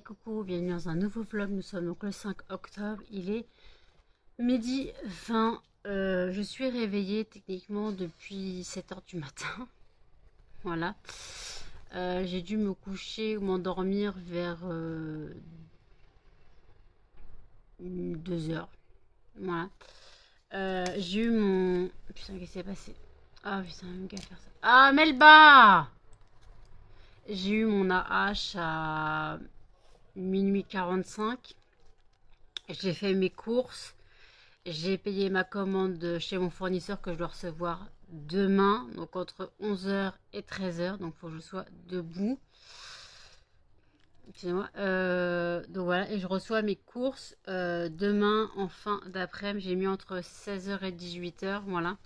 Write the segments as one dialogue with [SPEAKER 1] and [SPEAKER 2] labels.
[SPEAKER 1] Coucou, bienvenue dans un nouveau vlog. Nous sommes donc le 5 octobre. Il est midi 20. Euh, je suis réveillée techniquement depuis 7h du matin. voilà. Euh, j'ai dû me coucher ou m'endormir vers 2h. Voilà. Euh, j'ai eu mon... Putain, qu'est-ce qui s'est passé? Ah putain, un gars faire ça. Ah, Melba J'ai eu mon AH à minuit 45. J'ai fait mes courses. J'ai payé ma commande chez mon fournisseur que je dois recevoir demain. Donc entre 11h et 13h. Donc faut que je sois debout. Excusez-moi. Euh, donc voilà. Et je reçois mes courses euh, demain en fin d'après-midi. J'ai mis entre 16h et 18h. Voilà.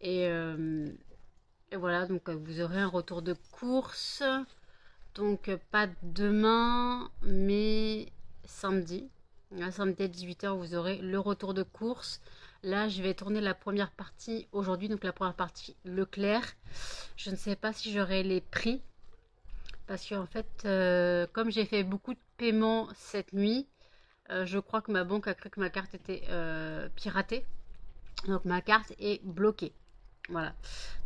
[SPEAKER 1] Et, euh, et voilà. Donc vous aurez un retour de course. Donc pas demain, mais samedi. samedi à 18h, vous aurez le retour de course. Là, je vais tourner la première partie aujourd'hui. Donc la première partie Leclerc. Je ne sais pas si j'aurai les prix. Parce qu'en fait, euh, comme j'ai fait beaucoup de paiements cette nuit, euh, je crois que ma banque a cru que ma carte était euh, piratée. Donc ma carte est bloquée. Voilà.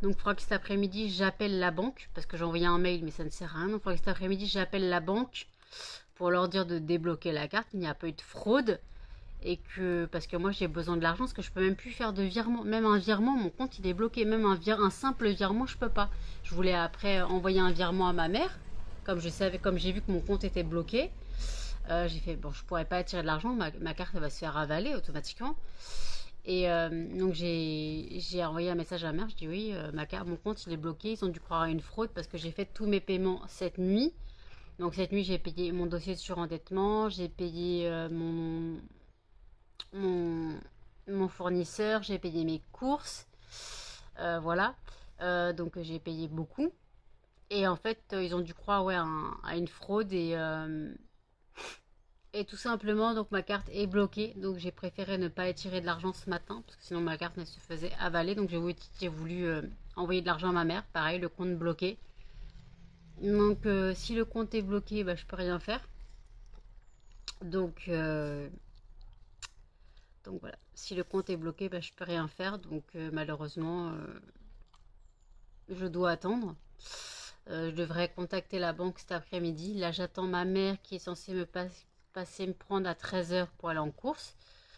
[SPEAKER 1] Donc, que cet après-midi, j'appelle la banque. Parce que j'ai envoyé un mail, mais ça ne sert à rien. Donc, que cet après-midi, j'appelle la banque pour leur dire de débloquer la carte. Il n'y a pas eu de fraude. Et que, parce que moi, j'ai besoin de l'argent. Parce que je peux même plus faire de virement. Même un virement, mon compte, il est bloqué. Même un, simple virement, je peux pas. Je voulais après envoyer un virement à ma mère. Comme je savais, comme j'ai vu que mon compte était bloqué. Euh, j'ai fait, bon, je pourrais pas attirer de l'argent. Ma carte, va se faire avaler automatiquement. Et euh, donc j'ai envoyé un message à ma mère, je dis oui, euh, ma carte, mon compte il est bloqué, ils ont dû croire à une fraude parce que j'ai fait tous mes paiements cette nuit. Donc cette nuit j'ai payé mon dossier de surendettement, j'ai payé euh, mon, fournisseur, j'ai payé mes courses, voilà. donc j'ai payé beaucoup. Et en fait ils ont dû croire ouais, à une fraude et et tout simplement, donc ma carte est bloquée. Donc j'ai préféré ne pas étirer de l'argent ce matin. Parce que sinon ma carte ne se faisait avaler. Donc j'ai voulu, euh, envoyer de l'argent à ma mère. Pareil, le compte bloqué. Donc euh, si le compte est bloqué, bah, je peux rien faire. Donc, euh, donc voilà. Si le compte est bloqué, bah, je peux rien faire. Donc malheureusement, je dois attendre. je devrais contacter la banque cet après-midi. Là, j'attends ma mère qui est censée me passer passer me prendre à 13h pour aller en course.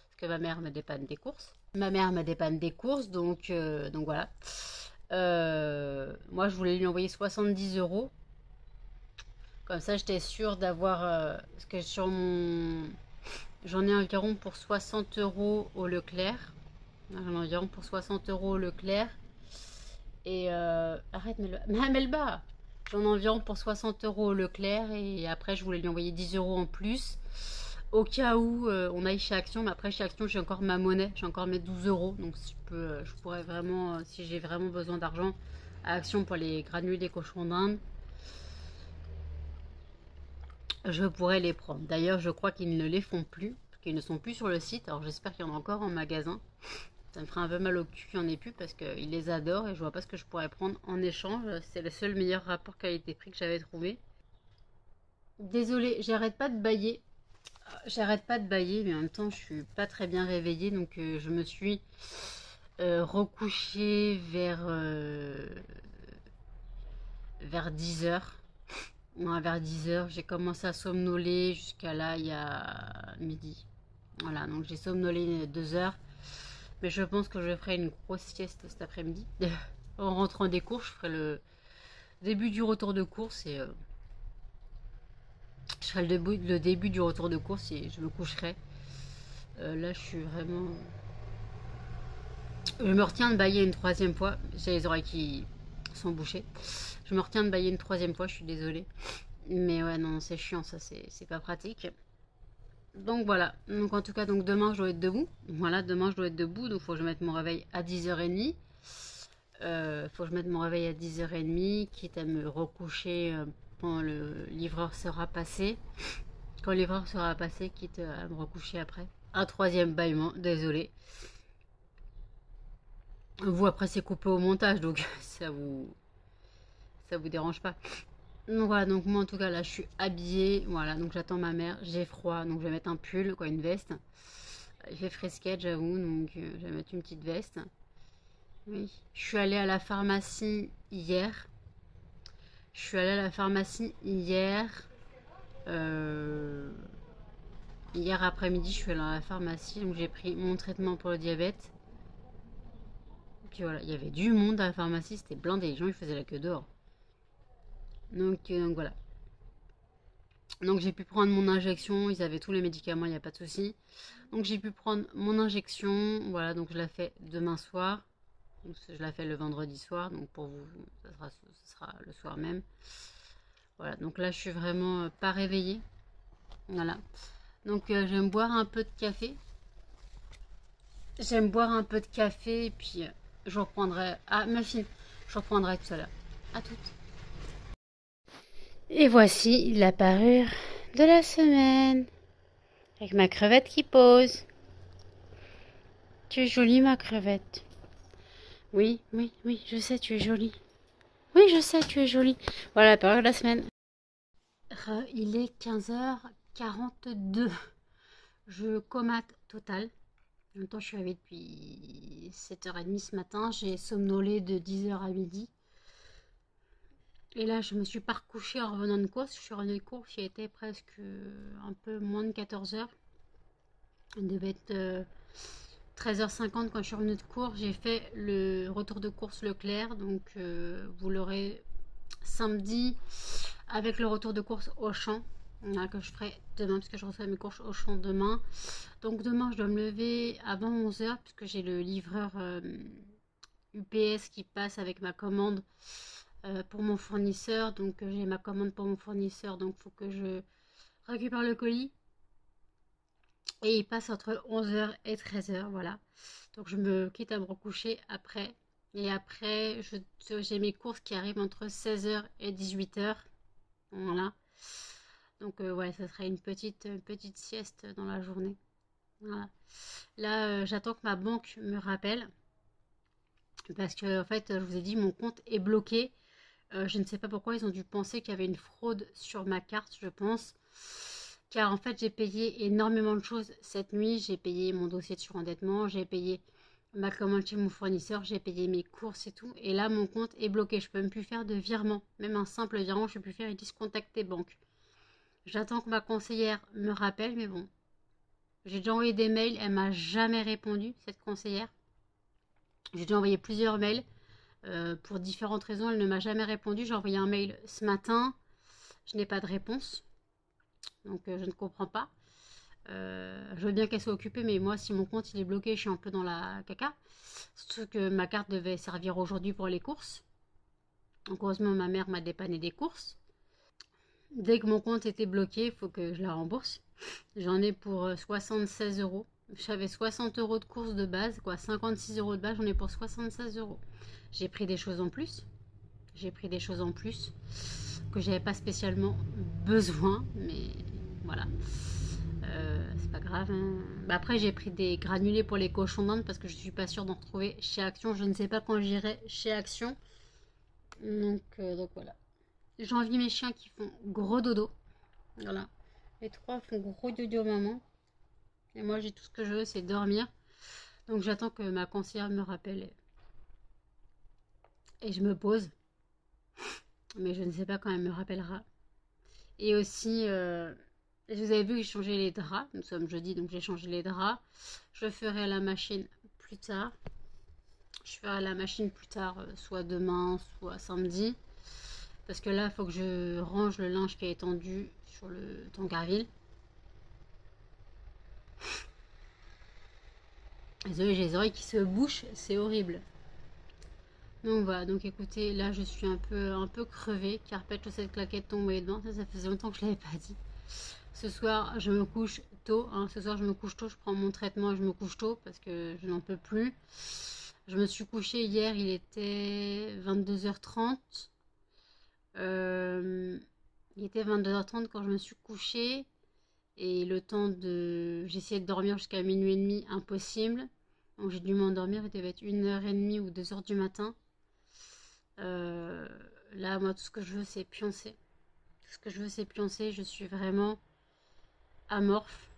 [SPEAKER 1] Parce que ma mère me dépanne des courses. Ma mère me dépanne des courses, donc, euh, donc voilà. Euh, moi, je voulais lui envoyer 70 euros. Comme ça, j'étais sûre d'avoir... Euh, parce que sur mon... J'en ai environ pour 60 euros au Leclerc. J'en ai environ pour 60 euros au Leclerc. Et... arrête, Melba. J'en ai environ pour 60 euros au Leclerc. Et après, je voulais lui envoyer 10 euros en plus au cas où euh, on aille chez Action, mais après chez Action j'ai encore ma monnaie, j'ai encore mes 12 euros, donc si euh, je pourrais vraiment, euh, si j'ai vraiment besoin d'argent à Action pour les granules des cochons d'Inde, je pourrais les prendre. D'ailleurs je crois qu'ils ne les font plus, qu'ils ne sont plus sur le site, alors j'espère qu'il y en a encore en magasin. Ça me ferait un peu mal au cul qu'il n'y en ait plus parce qu'ils les adorent et je vois pas ce que je pourrais prendre en échange. C'est le seul meilleur rapport qualité-prix que j'avais trouvé. Désolée, j'arrête pas de bailler. J'arrête pas de bailler, mais en même temps, je suis pas très bien réveillée, donc euh, je me suis euh, recouchée vers euh, vers 10h. vers 10h, j'ai commencé à somnoler jusqu'à là, il y a midi. Voilà, donc j'ai somnolé 2 heures. Mais je pense que je ferai une grosse sieste cet après-midi. en rentrant des cours, je ferai le début du retour de course et je ferai le début, du retour de course et je me coucherai. Euh, là, je suis vraiment... Je me retiens de bailler une troisième fois. J'ai les oreilles qui sont bouchées. Je me retiens de bailler une troisième fois, je suis désolée. Mais ouais, non, c'est chiant, ça, c'est pas pratique. Donc voilà, donc en tout cas, donc demain je dois être debout. Voilà, demain je dois être debout, donc faut que je mette mon réveil à 10h30. Euh, faut que je mette mon réveil à 10h30, quitte à me recoucher euh, le livreur sera passé. Quand le livreur sera passé, quitte à me recoucher après. Un troisième bâillement, désolé. Vous après c'est coupé au montage, donc ça vous ça vous dérange pas. Donc voilà, donc moi en tout cas là je suis habillée, voilà, donc j'attends ma mère, j'ai froid, donc je vais mettre un pull, quoi, une veste. Il fait fresquette j'avoue, donc euh, je vais mettre une petite veste. Oui, je suis allée à la pharmacie hier. Je suis allée à la pharmacie hier. Euh, hier après-midi, je suis allée à la pharmacie, donc j'ai pris mon traitement pour le diabète. Puis voilà, il y avait du monde à la pharmacie, c'était blindé, les gens ils faisaient la queue dehors. Donc, euh, voilà. Donc j'ai pu prendre mon injection, ils avaient tous les médicaments, il n'y a pas de souci. Donc j'ai pu prendre mon injection, voilà, donc je la fais demain soir. Je la fais le vendredi soir, donc pour vous, ça sera, le soir même. Voilà, donc là je suis vraiment euh, pas réveillée. Voilà. Donc euh, j'aime boire un peu de café. J'aime boire un peu de café et puis je reprendrai... Ah, ma fille, je reprendrai tout à l'heure. À toutes. Et voici la parure de la semaine. Avec ma crevette qui pose. Tu es jolie, ma crevette. Oui, oui, oui, je sais, tu es jolie. Oui, je sais, tu es jolie. Voilà la parure de la semaine. Il est 15h42. Je comate total. En même temps, je suis arrivée depuis 7h30 ce matin. J'ai somnolé de 10h à midi. Et là, je me suis pas recouchée en revenant de course. Je suis revenue de course, il était presque un peu moins de 14 heures. Il devait être 13h50 euh, quand je suis revenue de course. J'ai fait le retour de course Leclerc. Donc, euh, vous l'aurez samedi avec le retour de course au champ. que je ferai demain parce que je reçois mes courses au champ demain. Donc demain je dois me lever avant 11h puisque j'ai le livreur UPS euh, qui passe avec ma commande euh, pour mon fournisseur. Donc j'ai ma commande pour mon fournisseur. Donc il faut que je récupère le colis. Et il passe entre 11h et 13h. Voilà. Donc je me quitte à me recoucher après. Et après, j'ai mes courses qui arrivent entre 16h et 18h. Voilà. Donc euh, ouais, ça sera une petite, petite sieste dans la journée. Voilà. Là, j'attends que ma banque me rappelle. Parce que en fait, je vous ai dit, mon compte est bloqué. Euh, je ne sais pas pourquoi ils ont dû penser qu'il y avait une fraude sur ma carte, je pense. Car en fait, j'ai payé énormément de choses cette nuit. J'ai payé mon dossier de surendettement, j'ai payé ma commande chez mon fournisseur, j'ai payé mes courses et tout. Et là, mon compte est bloqué. Je peux même plus faire de virement. Même un simple virement, je ne peux plus faire. Ils disent contacter banque. J'attends que ma conseillère me rappelle, mais bon. J'ai déjà envoyé des mails, elle m'a jamais répondu, cette conseillère. J'ai déjà envoyé plusieurs mails. Euh, pour différentes raisons, elle ne m'a jamais répondu. J'ai envoyé un mail ce matin. Je n'ai pas de réponse. Donc euh, je ne comprends pas. Euh, je veux bien qu'elle soit occupée, mais moi, si mon compte il est bloqué, je suis un peu dans la caca. Surtout que ma carte devait servir aujourd'hui pour les courses. Donc heureusement, ma mère m'a dépanné des courses. Dès que mon compte était bloqué, il faut que je la rembourse. J'en ai pour 76 euros. J'avais 60 euros de course de base, quoi. 56 euros de base, j'en ai pour 76 euros. J'ai pris des choses en plus. J'ai pris des choses en plus que j'avais pas spécialement besoin, mais voilà. Euh, c'est pas grave. Hein. Bah, après, j'ai pris des granulés pour les cochons d'Inde parce que je suis pas sûre d'en retrouver chez Action. Je ne sais pas quand j'irai chez Action. Donc, euh, donc voilà. J'ai envie mes chiens qui font gros dodo. Voilà. Les trois font gros dodo maman. Et moi, j'ai tout ce que je veux, c'est dormir. Donc j'attends que ma conseillère me rappelle et je me pose. Mais je ne sais pas quand elle me rappellera. Et aussi, euh, vous avez vu que j'ai changé les draps. Nous sommes jeudi, donc j'ai changé les draps. Je ferai la machine plus tard. Je ferai la machine plus tard, euh, soit demain, soit samedi. Parce que là, il faut que je range le linge qui est étendu sur le tankerville. Désolé, j'ai les oreilles qui se bouchent, c'est horrible. Donc voilà, donc écoutez, là je suis un peu un peu crevée. Carpette, chaussette, claquette, tombée dedans. Ça, ça faisait longtemps que je l'avais pas dit. Ce soir, je me couche tôt. Hein. Ce soir, je me couche tôt. Je prends mon traitement et je me couche tôt parce que je n'en peux plus. Je me suis couchée hier, il était 22h30. Euh, il était 22h30 quand je me suis couchée. Et le temps de... J'essayais de dormir jusqu'à minuit et demi, impossible. Donc j'ai dû m'endormir, il devait être 1h30 ou 2h du matin. Euh, là, moi, tout ce que je veux, c'est pioncer. Tout ce que je veux, c'est pioncer. Je suis vraiment amorphe.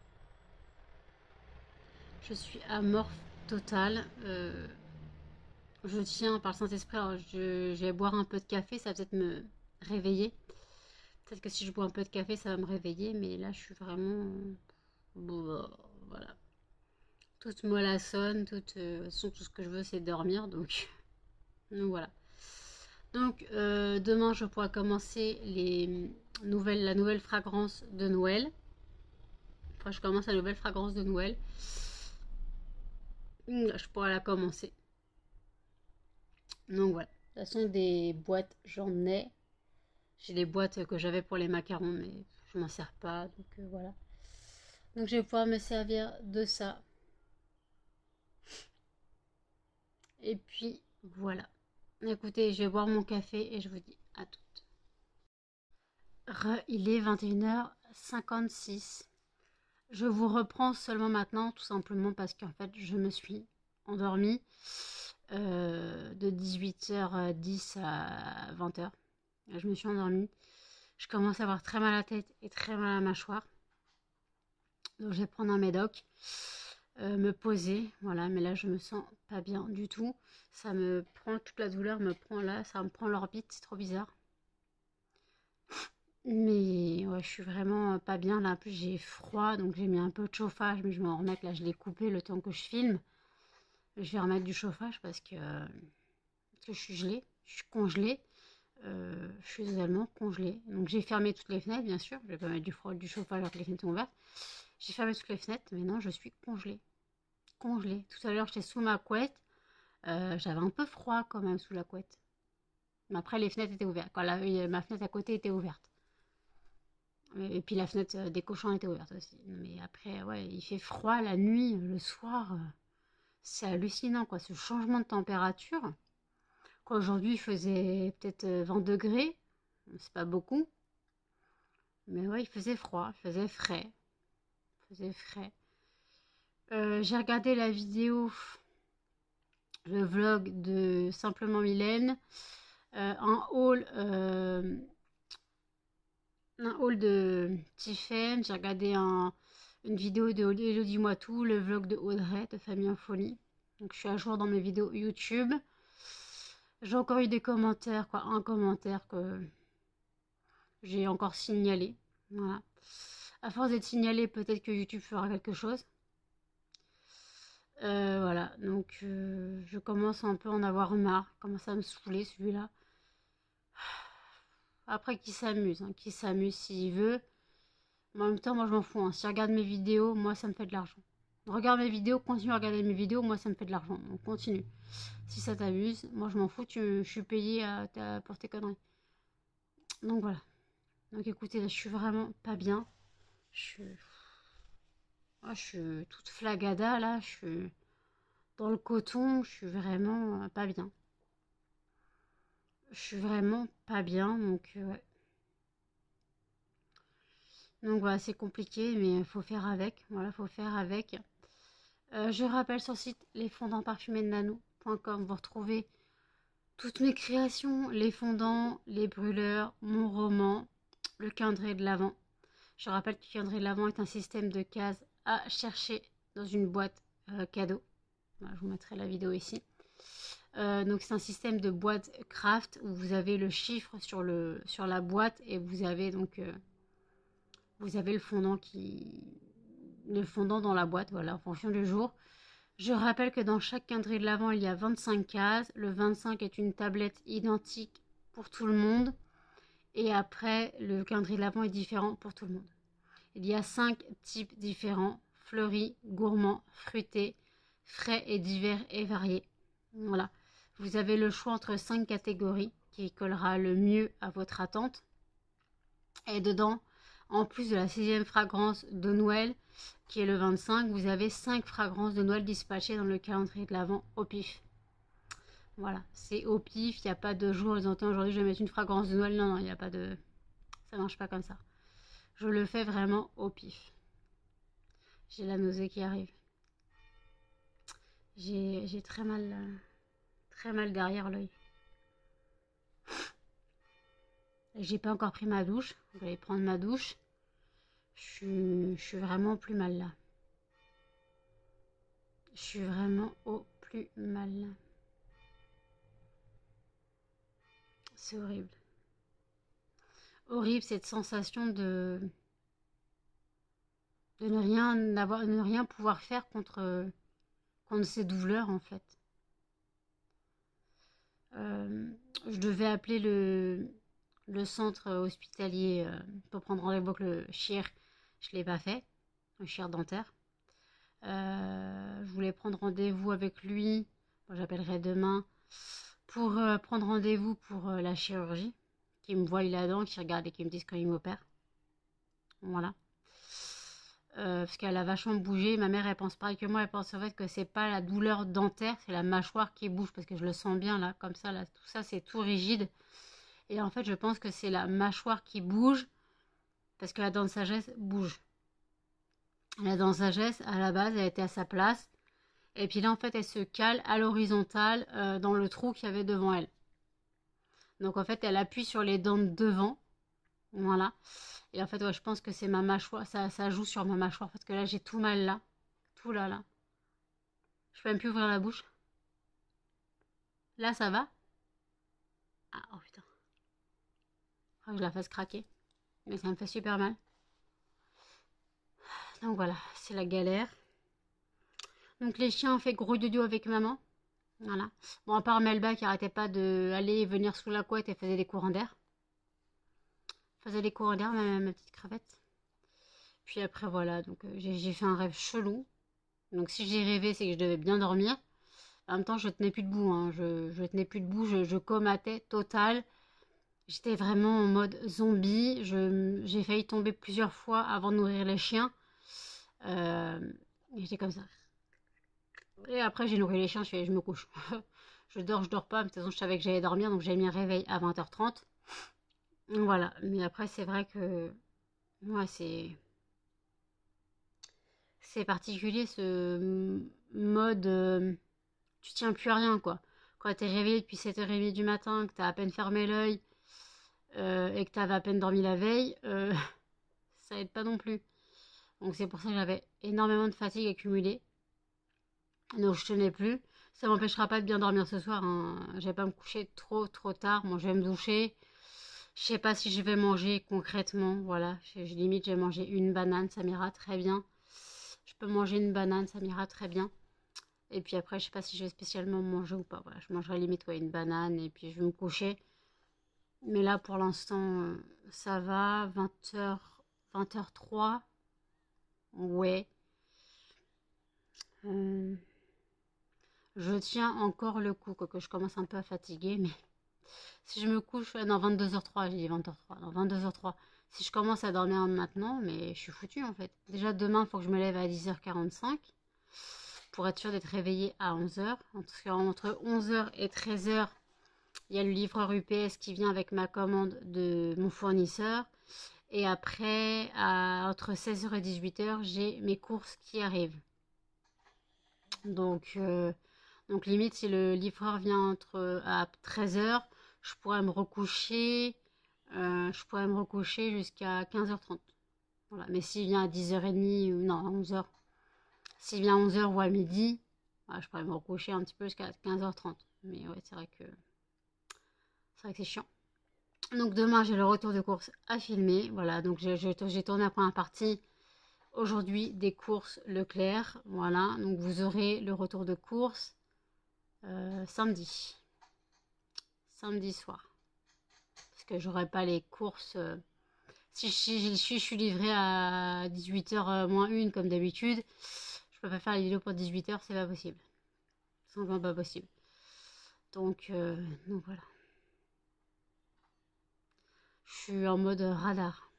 [SPEAKER 1] Je suis amorphe total. Euh, je tiens par le Saint-Esprit. je, vais boire un peu de café. Ça va peut-être me réveiller. Peut-être que si je bois un peu de café, ça va me réveiller. Mais là, je suis vraiment... voilà. Toute mollassonne. Toute, euh, tout ce que je veux, c'est dormir. Donc, donc voilà. Donc euh, demain, je pourrai commencer les nouvelles, la nouvelle fragrance de Noël. Enfin, je commence la nouvelle fragrance de Noël. Je pourrais la commencer. Donc voilà. De toute façon, des boîtes, j'en ai. J'ai des boîtes que j'avais pour les macarons, mais je m'en sers pas. Donc euh, voilà. Donc je vais pouvoir me servir de ça. Et puis voilà. Écoutez, je vais boire mon café et je vous dis à toutes. il est 21h56. Je vous reprends seulement maintenant, tout simplement parce qu'en fait, je me suis endormie euh, de 18h10 à 20h. Je me suis endormie. Je commence à avoir très mal à la tête et très mal à la mâchoire. Donc je vais prendre un médoc. Euh, me poser, voilà, mais là je me sens pas bien du tout. Ça me prend, toute la douleur me prend là, ça me prend l'orbite, c'est trop bizarre. Mais ouais, je suis vraiment pas bien là. Plus, j'ai froid, donc j'ai mis un peu de chauffage, mais je vais en remettre là. Je l'ai coupé le temps que je filme. Je vais remettre du chauffage parce que, je suis gelée, je suis congelée. Euh, je suis totalement congelée. Donc j'ai fermé toutes les fenêtres, bien sûr. Je vais pas mettre du froid, du chauffage alors que les fenêtres sont ouvertes. J'ai fermé toutes les fenêtres, mais non, je suis congelée. Congelée. Tout à l'heure, j'étais sous ma couette. Euh, j'avais un peu froid quand même sous la couette. Mais après, les fenêtres étaient ouvertes. Quand ma fenêtre à côté était ouverte. Et puis la fenêtre euh, des cochons était ouverte aussi. Mais après, ouais, il fait froid la nuit, le soir. Euh, c'est hallucinant, quoi. Ce changement de température. Aujourd'hui, il faisait peut-être 20 degrés. C'est pas beaucoup. Mais ouais, il faisait froid, il faisait frais faisait frais. Euh, j'ai regardé la vidéo, le vlog de Simplement Mylène. Euh, un haul, euh, un haul de Tiffen. J'ai regardé une vidéo de Elodie Moitou, le vlog de Audrey de Famille en Folie. Donc je suis à jour dans mes vidéos YouTube. J'ai encore eu des commentaires, quoi, un commentaire que j'ai encore signalé. Voilà. À force d'être signalé, peut-être que YouTube fera quelque chose. Euh, voilà, donc euh, je commence un peu à en avoir marre. Commence à me saouler celui-là. Après, qui s'amuse, hein, qui s'amuse s'il veut. Mais en même temps, moi je m'en fous. Hein. Si regarde mes vidéos, moi ça me fait de l'argent. Regarde mes vidéos, continue à regarder mes vidéos, moi ça me fait de l'argent. Donc continue. Si ça t'amuse, moi je m'en fous, tu, je suis payé à, à, pour tes conneries. Donc voilà. Donc écoutez, là je suis vraiment pas bien. Je suis... Ah, suis toute flagada là, je suis dans le coton, je suis vraiment euh, pas bien. Je suis vraiment pas bien, donc euh, ouais. Donc voilà, c'est compliqué, mais il faut faire avec. Voilà, faut faire avec. Euh, je rappelle sur le site les fondants parfumés de nano.com, vous retrouvez toutes mes créations, les fondants, les brûleurs, mon roman, le calendrier de l'avant. Je rappelle que le calendrier de l'Avent est un système de cases à chercher dans une boîte euh, cadeau. je vous mettrai la vidéo ici. Euh, donc c'est un système de boîte craft où vous avez le chiffre sur, la boîte et vous avez donc euh, vous avez le fondant qui le fondant dans la boîte voilà en fonction du jour. Je rappelle que dans chaque calendrier de l'Avent il y a 25 cases. Le 25 est une tablette identique pour tout le monde. Et après, le calendrier de l'Avent est différent pour tout le monde. Il y a cinq types différents, fleuris, gourmands, fruités, frais et divers et variés. Voilà. Vous avez le choix entre cinq catégories qui collera le mieux à votre attente. Et dedans, en plus de la sixième fragrance de Noël, qui est le 25, vous avez cinq fragrances de Noël dispatchées dans le calendrier de l'Avent au pif. Voilà, c'est au pif, il n'y a pas de jour, ils entendent aujourd'hui je vais mettre une fragrance de Noël. Non, non, il n'y a pas de... Ça marche pas comme ça. Je le fais vraiment au pif. J'ai la nausée qui arrive. J'ai très mal, très mal derrière l'œil. J'ai pas encore pris ma douche. Je vais prendre ma douche. Je suis, vraiment plus mal là. Je suis vraiment au plus mal là. C'est horrible. Horrible cette sensation de ne rien ne rien pouvoir faire contre contre ces douleurs en fait. Euh, je devais appeler le, le centre hospitalier euh, pour prendre rendez-vous avec le chir. Je ne l'ai pas fait, le chir dentaire. Euh, je voulais prendre rendez-vous avec lui. J'appellerai demain pour prendre rendez-vous pour la chirurgie. Qui me voit là-dedans, qui regarde et qui me disent quand il m'opère. Voilà. Euh, parce qu'elle a vachement bougé. Ma mère, elle pense pareil que moi. Elle pense en fait que c'est pas la douleur dentaire, c'est la mâchoire qui bouge parce que je le sens bien là, comme ça, là, tout ça, c'est tout rigide. Et en fait, je pense que c'est la mâchoire qui bouge parce que la dent de sagesse bouge. La dent de sagesse, à la base, elle était à sa place. Et puis là, en fait, elle se cale à l'horizontale euh, dans le trou qu'il y avait devant elle. Donc en fait, elle appuie sur les dents de devant. Voilà. Et en fait, ouais, je pense que c'est ma mâchoire. Ça, ça joue sur ma mâchoire. Parce que là, j'ai tout mal là. Tout là, là. Je peux même plus ouvrir la bouche. Là, ça va? Ah, oh putain. Faut que je la fasse craquer. Mais ça me fait super mal. Donc voilà, c'est la galère. Donc les chiens ont fait gros dodo avec maman. Voilà. Bon, à part Melba qui arrêtait pas de aller et venir sous la couette et faisait des courants d'air faisais les cours d'air, ma, ma petite crevette. Puis après, voilà, donc euh, j'ai fait un rêve chelou. Donc si j'ai rêvé, c'est que je devais bien dormir. En même temps, je tenais plus debout, hein. je, je tenais plus debout, je, je comatais total. J'étais vraiment en mode zombie. J'ai failli tomber plusieurs fois avant de nourrir les chiens. Euh, J'étais comme ça. Et après, j'ai nourri les chiens, je, je me couche. je dors, je dors pas. De toute façon, je savais que j'allais dormir, donc j'ai mis un réveil à 20h30. Voilà, mais après c'est vrai que moi c'est c'est particulier ce mode euh, tu tiens plus à rien quoi. Quand t'es réveillé depuis 7h30 du matin, que t'as à peine fermé l'œil euh, et que t'avais à peine dormi la veille, euh, ça aide pas non plus. Donc c'est pour ça que j'avais énormément de fatigue accumulée. Donc je tenais plus. Ça m'empêchera pas de bien dormir ce soir. Hein. Je vais pas me coucher trop trop tard. Moi je vais me doucher. Je sais pas si je vais manger concrètement. Voilà, je, limite, je vais manger une banane, ça m'ira très bien. Je peux manger une banane, ça m'ira très bien. Et puis après, je sais pas si je vais spécialement manger ou pas. Voilà, je mangerai limite une banane et puis je vais me coucher. Mais là, pour l'instant, euh, ça va. 20h, 20h03. Ouais. Euh, je tiens encore le coup, que je commence un peu à fatiguer, mais si je me couche, non, 22h03, j'ai dit 20h03, non, 22h03. Si je commence à dormir maintenant, mais je suis foutue en fait. Déjà demain, il faut que je me lève à 10h45 pour être sûr d'être réveillée à 11h. Entre 11h et 13h, il y a le livreur UPS qui vient avec ma commande de mon fournisseur. Et après, entre 16h et 18h, j'ai mes courses qui arrivent. Donc, euh, donc limite, si le livreur vient entre à 13h, je pourrais me recoucher, euh, je pourrais me recoucher jusqu'à 15h30. Voilà. Mais s'il vient à 10h30 ou non, à 11h, s'il vient à 11h ou à midi, je pourrais me recoucher un petit peu jusqu'à 15h30. Mais ouais, c'est vrai que c'est vrai que c'est chiant. Donc demain, j'ai le retour de course à filmer. Voilà, donc j'ai tourné la première partie aujourd'hui des courses Leclerc. Voilà, donc vous aurez le retour de course euh, samedi samedi soir. Parce que j'aurai pas les courses. Euh, si, je, suis livrée à 18h euh, moins 1 comme d'habitude, je peux pas faire les vidéos pour 18h, c'est pas possible. C'est simplement pas possible. Donc, euh, donc voilà. Je suis en mode radar.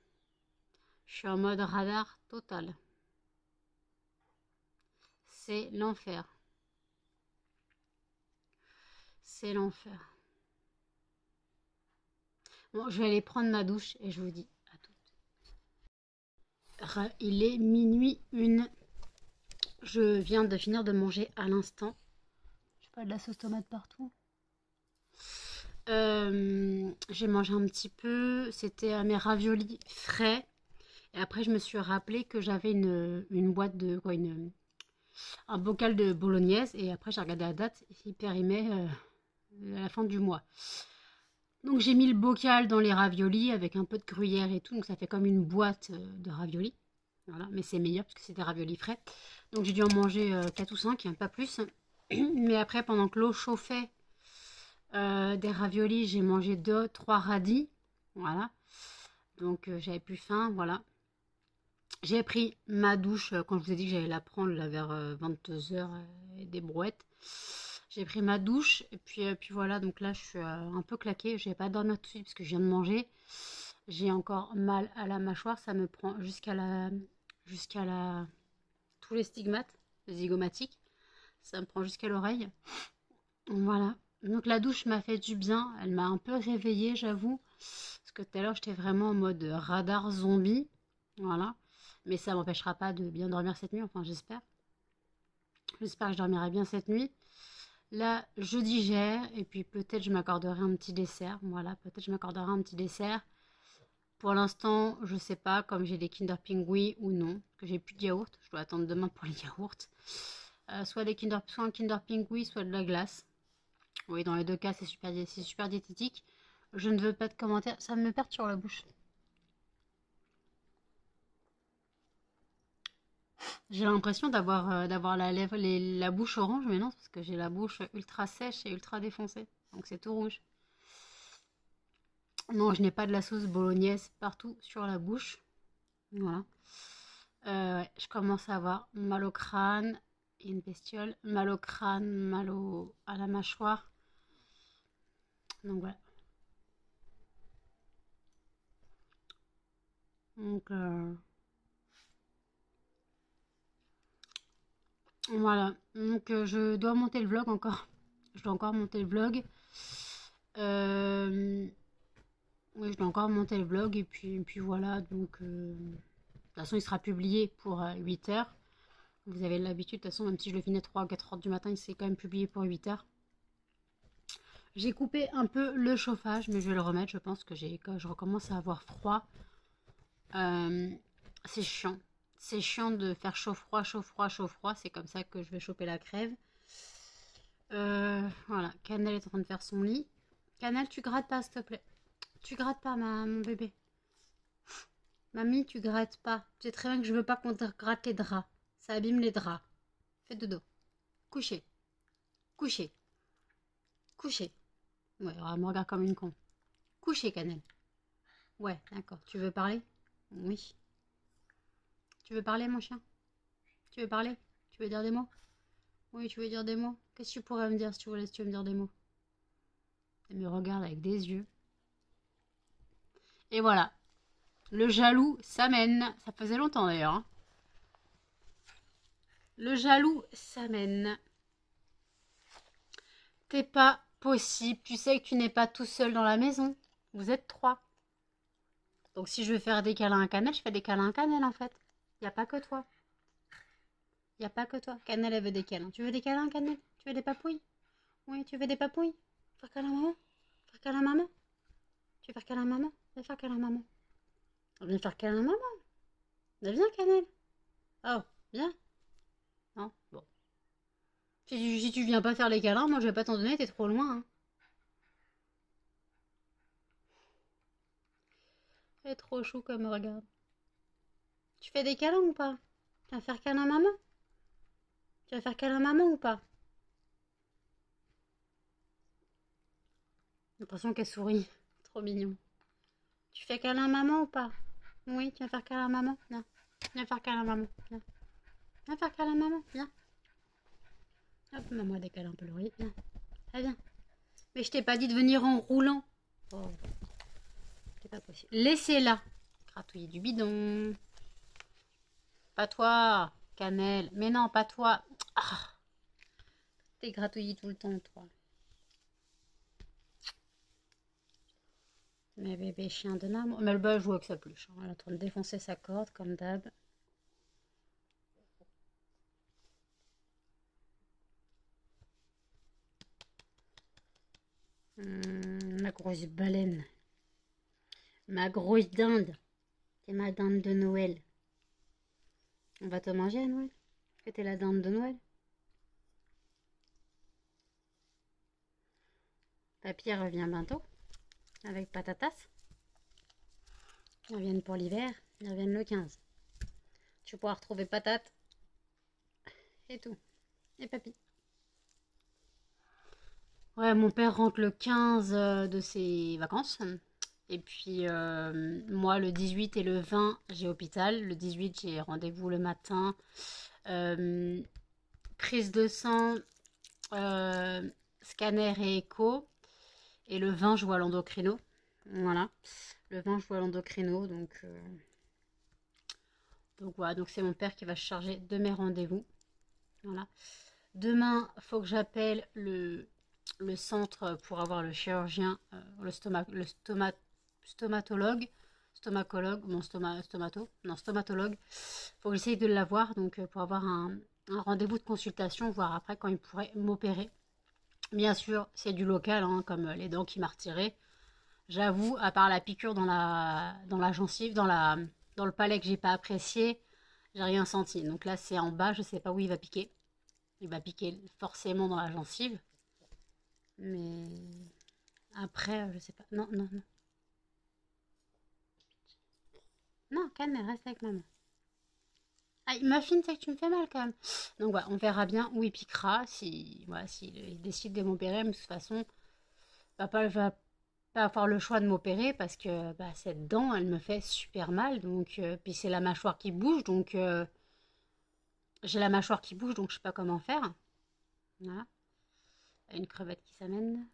[SPEAKER 1] Je suis en mode radar total. C'est l'enfer. C'est l'enfer. Bon, je vais aller prendre ma douche et je vous dis à toutes. Il est minuit une. Je viens de finir de manger à l'instant. Je pas de la sauce tomate partout. euh, j'ai mangé un petit peu. C'était mes raviolis frais. Et après, je me suis rappelé que j'avais une, boîte de. Quoi, une, un bocal de bolognaise. Et après, j'ai regardé la date. Il périmait à la fin du mois. Donc, j'ai mis le bocal dans les raviolis avec un peu de gruyère et tout. Donc, ça fait comme une boîte de raviolis. Voilà, mais c'est meilleur parce que c'est des raviolis frais. Donc j'ai dû en manger 4 ou 5, pas plus. Mais après, pendant que l'eau chauffait euh, des raviolis, j'ai mangé 2, 3 radis. Voilà. Donc euh, j'avais plus faim, voilà. J'ai pris ma douche, euh, quand je vous ai dit que j'allais la prendre vers 22h des brouettes. J'ai pris ma douche, et puis, puis voilà, donc là je suis un peu claquée. Je n'ai pas dormi tout de suite parce que je viens de manger. J'ai encore mal à la mâchoire, ça me prend jusqu'à la jusqu'à la tous les stigmates, les zygomatiques. Ça me prend jusqu'à l'oreille. Voilà. Donc la douche m'a fait du bien. Elle m'a un peu réveillée, j'avoue. Parce que tout à l'heure, j'étais vraiment en mode radar zombie. Voilà. Mais ça m'empêchera pas de bien dormir cette nuit. Enfin, j'espère. J'espère que je dormirai bien cette nuit. Là, je digère. Et puis peut-être je m'accorderai un petit dessert. Voilà, peut-être je m'accorderai un petit dessert. Pour l'instant, je sais pas comme j'ai des Kinder Pingui ou non, que j'ai plus de yaourt. Je dois attendre demain pour les yaourts. Euh, soit des Kinder, soit un Kinder soit de la glace. Oui, dans les deux cas, c'est super, super diététique. Je ne veux pas de commentaires, ça me perd sur la bouche. J'ai l'impression d'avoir euh, d'avoir la la bouche orange, mais non, parce que j'ai la bouche ultra sèche et ultra défoncée. Donc c'est tout rouge. Non, je n'ai pas de la sauce bolognaise partout sur la bouche. Voilà. Euh, je commence à avoir mal au crâne et une bestiole. Mal au crâne, mal à la mâchoire. Donc voilà. Donc euh, voilà. Donc euh, je dois monter le vlog encore. Je dois encore monter le vlog. Euh, oui, je dois encore monter le vlog et puis, voilà, donc euh, de toute façon il sera publié pour 8 euh, heures. Vous avez l'habitude, de toute façon, même si je le finis à 3 ou 4 heures du matin, il s'est quand même publié pour 8 heures. J'ai coupé un peu le chauffage, mais je vais le remettre, je pense que quand je recommence à avoir froid. C'est chiant. C'est chiant de faire chaud-froid, chaud-froid, chaud-froid. C'est comme ça que je vais choper la crève. voilà, Canel est en train de faire son lit. Canel, tu grattes pas, s'il te plaît. Tu grattes pas, ma, mon bébé. Mamie, tu grattes pas. Tu sais très bien que je veux pas qu'on te gratte les draps. Ça abîme les draps. Fais dodo. Couchez. Couchez. Couchez. Ouais, elle me regarde comme une con. Couchez, Canel. Ouais, d'accord. Tu veux parler? Oui. Tu veux parler, mon chien? Tu veux parler? Tu veux dire des mots? Oui, tu veux dire des mots? Qu'est-ce que tu pourrais me dire si tu voulais, tu veux me dire des mots? Elle me regarde avec des yeux. Et voilà. Le jaloux s'amène. Ça faisait longtemps d'ailleurs. Hein. Le jaloux s'amène. T'es pas possible. Tu sais que tu n'es pas tout seul dans la maison. Vous êtes trois. Donc si je veux faire des câlins à Canel, je fais des câlins à Canel en fait. Il a pas que toi. Il a pas que toi. Canel, elle veut des câlins. Tu veux des câlins, Canel Tu veux des papouilles? Oui, tu veux des papouilles? Faire câlin à maman? Faire câlin à maman? Tu veux faire câlin à maman? Viens faire câlin maman. Viens faire câlin maman. Viens, Canel. Oh, viens. Non Bon. Si tu, viens pas faire les câlins, moi je vais pas t'en donner, t'es trop loin. Hein. Trop chou comme me regarde. Tu fais des câlins ou pas? Tu vas faire câlin maman? Tu vas faire câlin maman ou pas? J'ai l'impression qu'elle sourit. Trop mignon. Tu fais câlin à maman ou pas? Oui, tu vas faire câlin à maman? Viens. Viens faire câlin à maman. Viens. Viens faire câlin à maman. Viens. Hop, maman a des câlins un peu Viens. Allez, viens. Mais je t'ai pas dit de venir en roulant. Oh. C'est pas possible. Laissez-la. Gratouiller du bidon. Pas toi, Cannelle. Mais non, pas toi. Ah. T'es gratouillé tout le temps, toi. Mes bébés chiens de Nam. Melba joue avec sa peluche. Elle est en train de défoncer sa corde, comme d'hab. Hmm, grosse baleine. Ma grosse dinde. C'est ma dinde de Noël. On va te manger à Noël t'es la dinde de Noël Papy revient bientôt. Avec patatas. Ils reviennent pour l'hiver. Ils reviennent le 15. Tu pourras retrouver patate. Et tout. Et papy. Ouais, mon père rentre le 15 euh, de ses vacances. Et puis, euh, moi, le 18 et le 20, j'ai hôpital. Le 18, j'ai rendez-vous le matin. Euh, prise de sang, scanner et écho. Et le 20, je vois l'endocrino. Voilà. Le 20, je vois l'endocrino. Donc, voilà. Donc, c'est mon père qui va se charger de mes rendez-vous. Voilà. Demain, il faut que j'appelle le centre pour avoir le chirurgien, euh, le, le stomatologue, stomacologue, mon stoma, stomato, non, stomatologue. faut que j'essaye de l'avoir donc euh, pour avoir un, rendez-vous de consultation, voir après quand il pourrait m'opérer. Bien sûr, c'est du local, hein, comme les dents qui m'a retiré. J'avoue, à part la piqûre dans la, dans la gencive, dans, la, dans le palais que j'ai pas apprécié, j'ai rien senti. Donc là, c'est en bas, je sais pas où il va piquer. Il va piquer forcément dans la gencive. Mais après, je sais pas. Non, non, non. Non, calme, reste avec maman. Ah, Muffin, c'est que tu me fais mal quand même. Donc voilà, on verra bien où il piquera. Si, voilà, s'il décide de m'opérer, de toute façon, papa va pas avoir le choix de m'opérer parce que bah, cette dent, elle me fait super mal. Donc, euh, puis c'est la mâchoire qui bouge, donc euh, j'ai la mâchoire qui bouge, donc je sais pas comment faire. Voilà. Une crevette qui s'amène.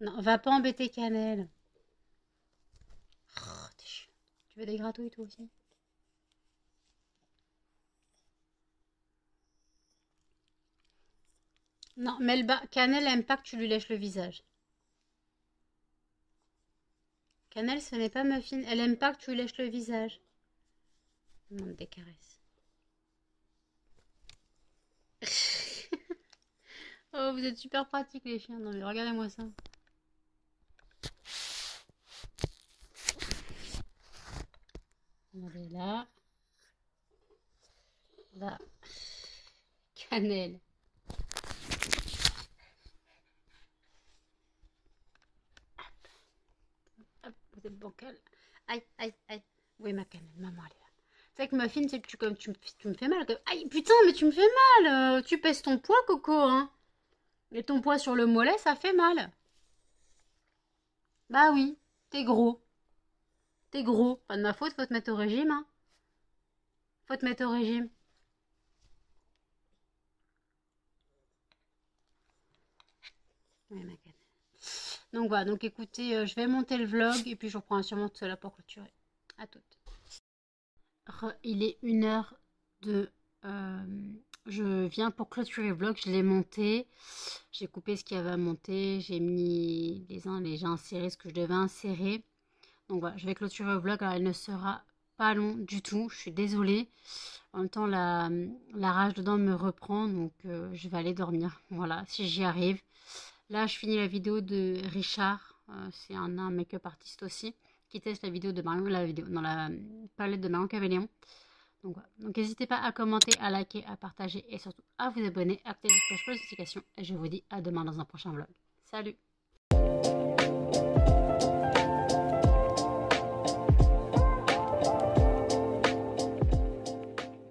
[SPEAKER 1] Non, va pas embêter Cannelle. Oh, tu veux des gratouilles toi aussi? Non, Melba, Cannelle aime pas que tu lui lèches le visage. Cannelle, ce n'est pas Muffin. Elle aime pas que tu lui lèches le visage. Demande des caresses. oh, vous êtes super pratiques les chiens. Non mais regardez-moi ça. On est là. Là. Cannelle. Hop. vous êtes bancal. Aïe, aïe, aïe. Oui, ma cannelle, maman, elle est là. C'est que Muffin, c'est que tu, comme, tu, tu, me fais mal. Aïe, putain, mais tu me fais mal. Euh, tu pèses ton poids, Coco, hein. Et ton poids sur le mollet, ça fait mal. Bah oui, t'es gros. T'es gros. Pas de ma faute, faut te mettre au régime, hein. Faut te mettre au régime. Donc voilà, donc écoutez, euh, je vais monter le vlog et puis je reprends sûrement tout cela pour clôturer. À toutes il est une heure de... Euh, je viens pour clôturer le vlog, je l'ai monté, j'ai coupé ce qu'il y avait à monter, j'ai mis les uns, les j'ai inséré ce que je devais insérer. Donc voilà, je vais clôturer le vlog, alors il ne sera pas long du tout, je suis désolée. En même temps, la, rage dedans me reprend, donc euh, je vais aller dormir, voilà, si j'y arrive. Là, je finis la vidéo de Richard, euh, c'est un, make-up artiste aussi qui teste la vidéo de Marion, la vidéo dans la palette de Marion Cavéléon. Donc voilà. Donc n'hésitez pas à commenter, à liker, à partager et surtout à vous abonner, à activer la cloche pour les notifications. Et je vous dis à demain dans un prochain vlog. Salut